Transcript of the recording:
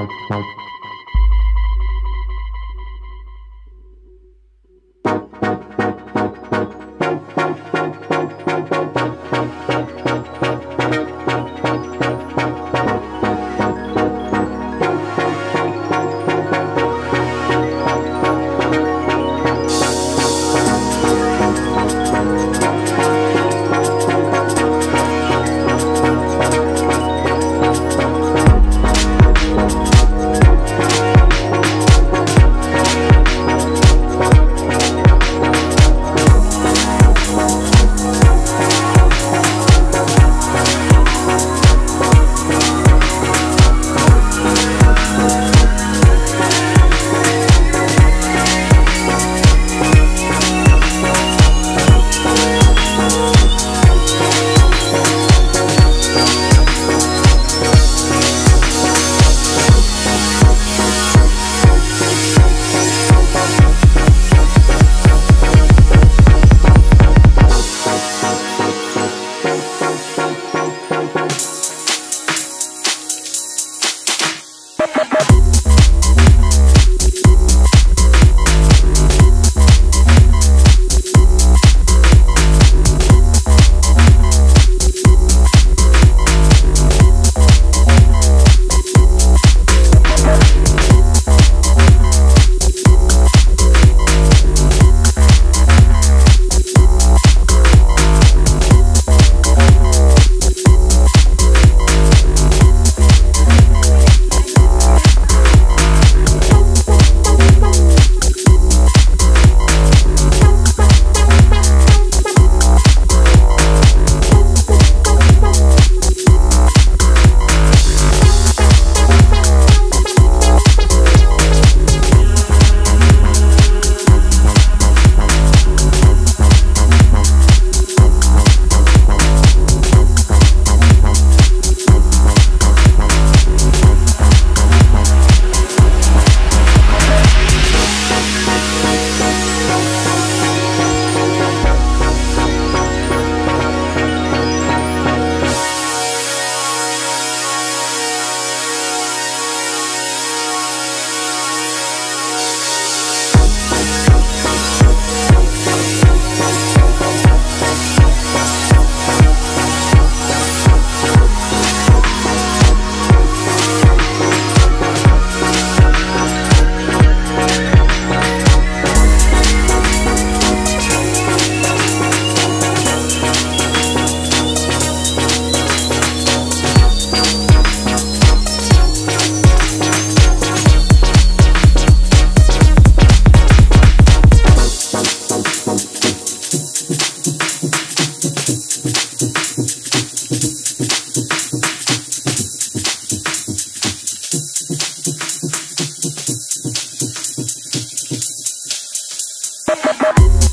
Mike, Mike. ¡Gracias!